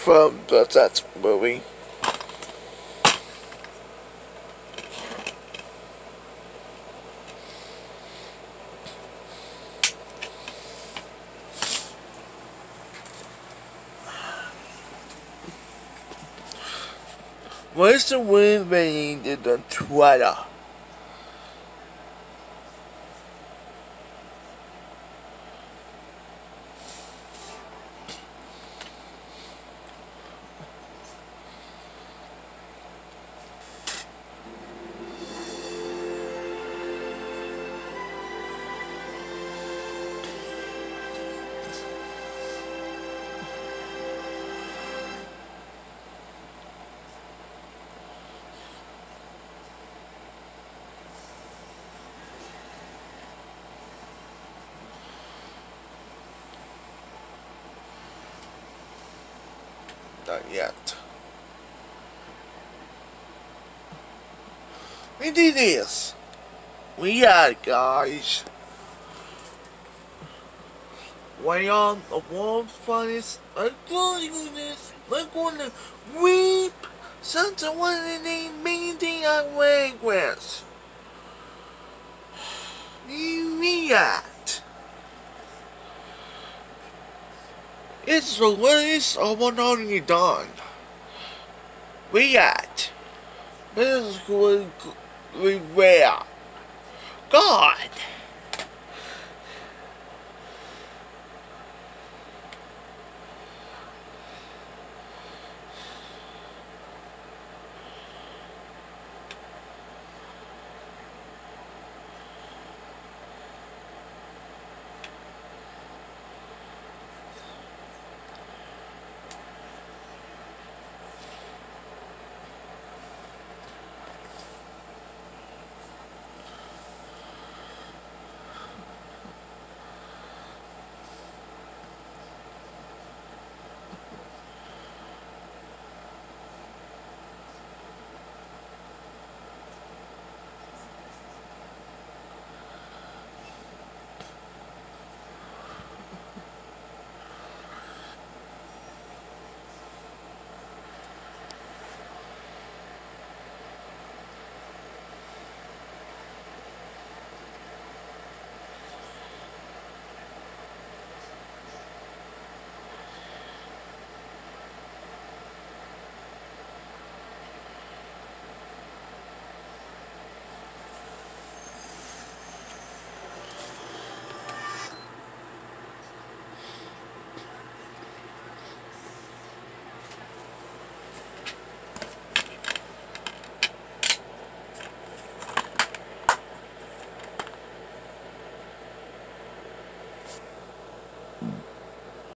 from that movie. Where's the wind rain in the Twitter? Not yet. We did this. We are guys. We are the world's funniest. To this. We're to weep. Such a one of the amazing language. You react. It's the latest of what already done. React. This is to be rare. God.